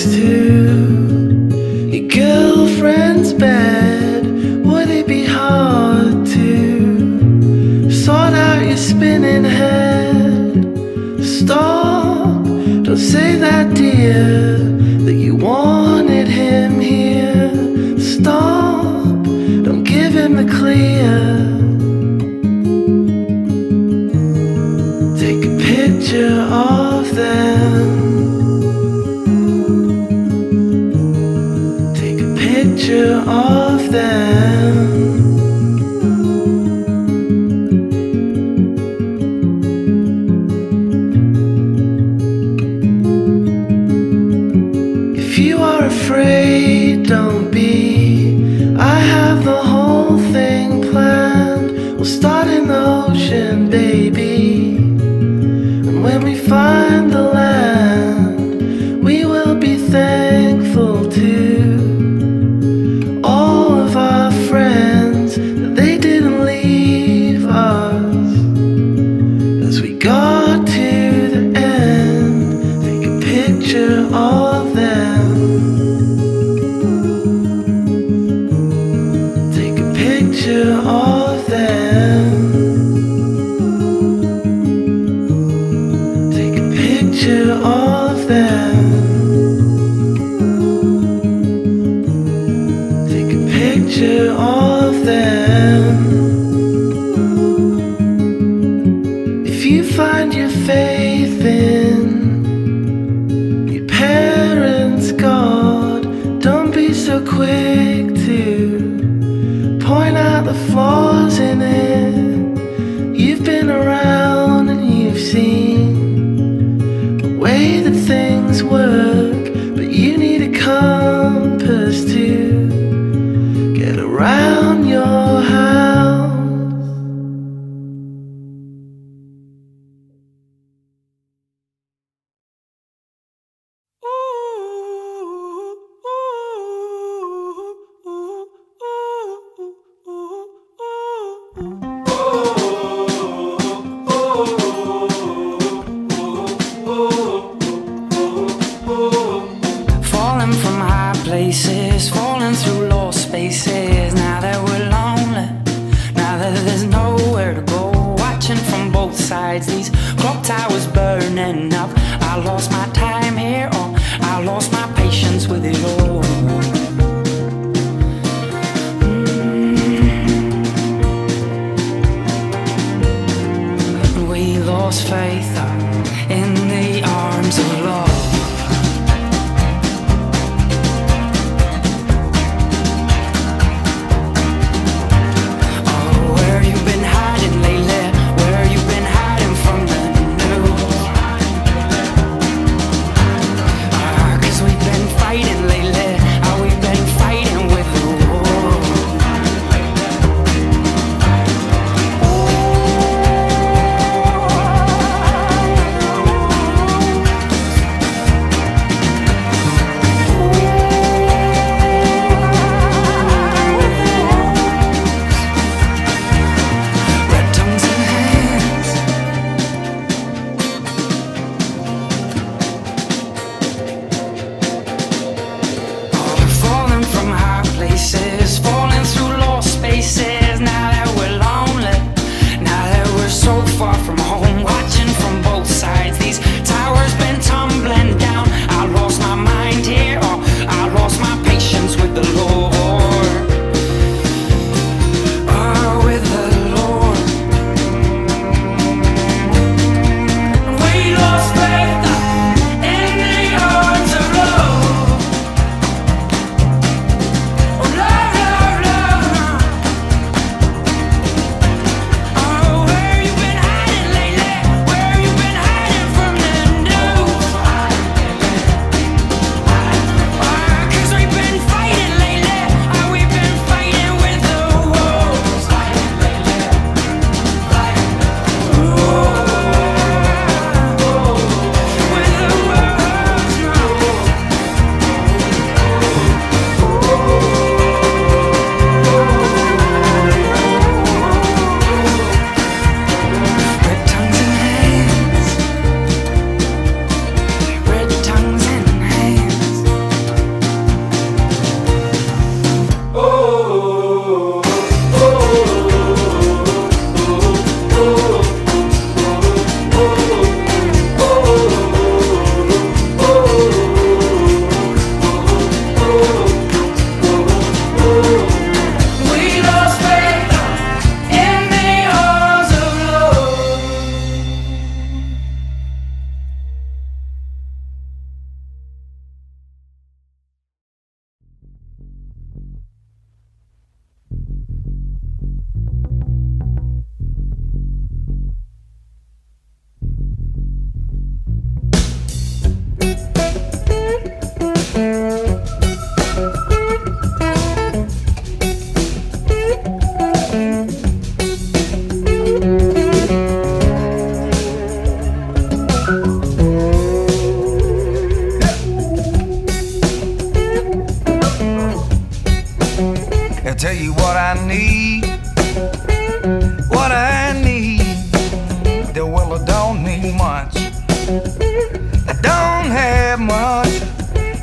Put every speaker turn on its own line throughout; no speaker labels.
next to your girlfriend's bed? Would it be hard to sort out your spinning head? Stop, don't say that, dear, that you wanted him here. Stop, don't give him the clear. work, but you need a compass to get around. faces
falling through lost spaces. Now that we're lonely, now that there's nowhere to go. Watching from both sides, these clock towers burning up. I lost my time here, or I lost my patience with it all.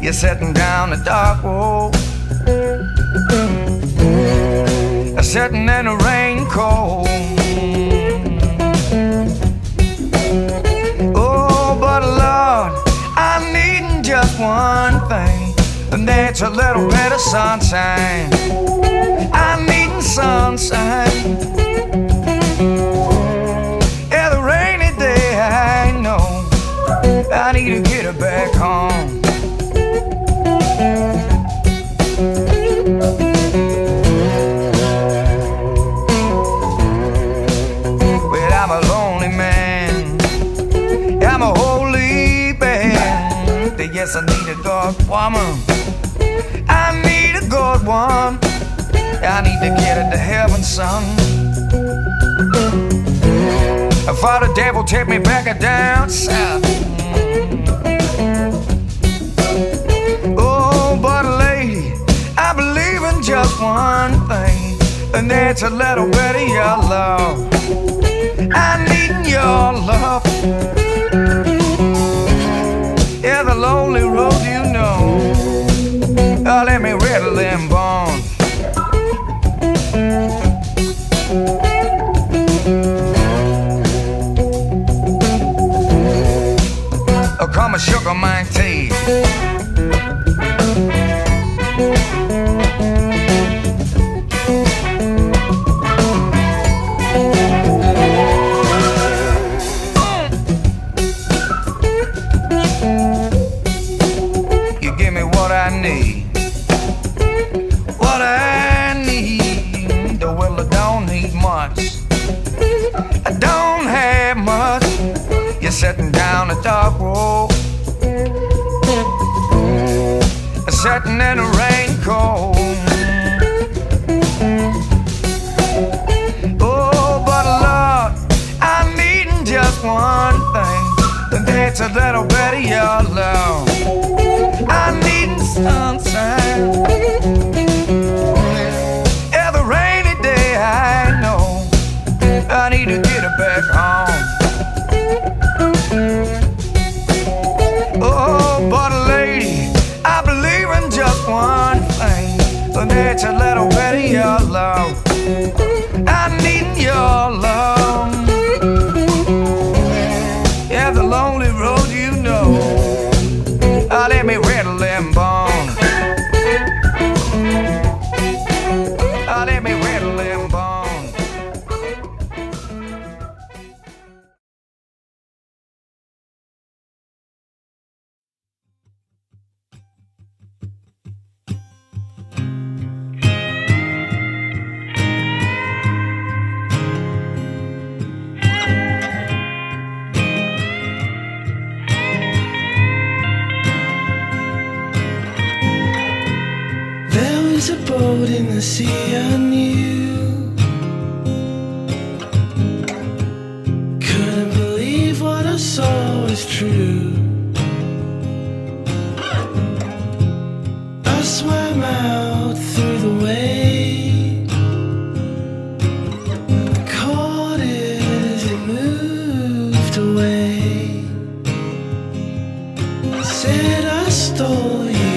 You're sitting down the dark road. Sitting in the rain cold. Oh, but Lord, I'm needing just one thing, and that's a little bit of sunshine. I'm needing sunshine. Yeah, the rainy day, I know. I need to get her back home. Take me back down south. Oh, but lady, I believe in just one thing, and that's a little bit of your love. I need your love. Yeah, the lonely road you know. Oh, let me rattle them bones. That's a little your love. I need sunshine. Every rainy day, I know I need to get her back home. Oh, but lady, I believe in just one thing, and that's a little bit of
boat in the sea I knew. Couldn't believe what I saw was true. I swam out through the wave. Caught it as it moved away. Said I stole you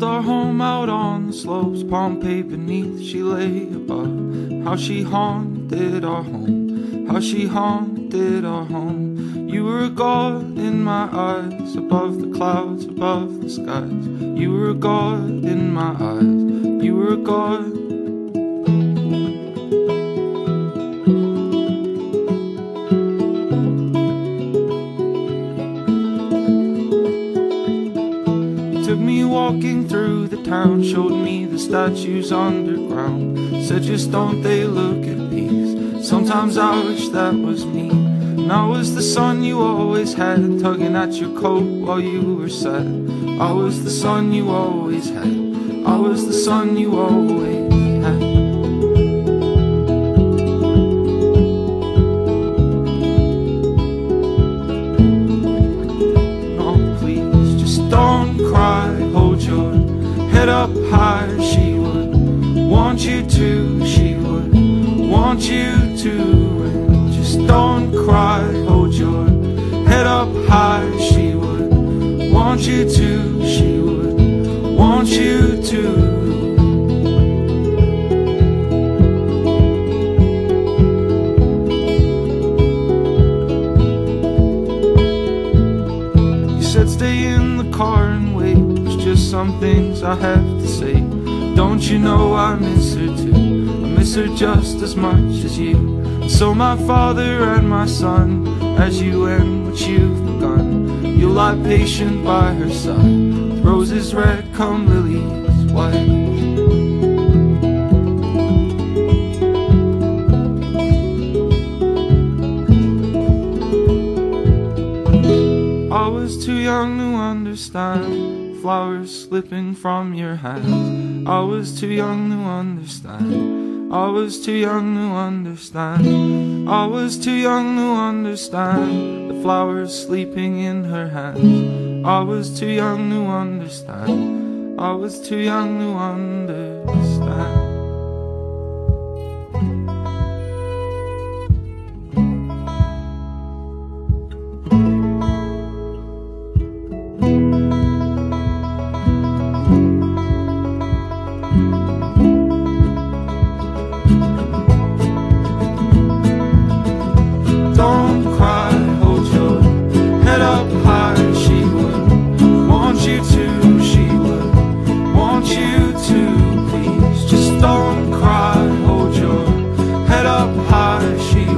built our home out on the slopes, Pompeii beneath she lay above. How she haunted our home, how she haunted our home. You were a god in my eyes, above the clouds, above the skies. You were a god in my eyes, you were a god. Town, showed me the statues underground. Said, just don't they look at peace? Sometimes I wish that was me. And I was the son you always had, tugging at your coat while you were sad. I was the son you always had. I was the son you always had. Up high. She would want you to. She would want you to. And just don't cry. Hold your head up high. She would want you to. She would want you to. Things I have to say. Don't you know I miss her too? I miss her just as much as you. And so my father and my son, as you end what you've begun, you'll lie patient by her side. Roses red come lilies white. Slipping from your hand. I was too young to understand. I was too young to understand. I was too young to understand the flowers sleeping in her hands. I was too young to understand. I was too young to understand. She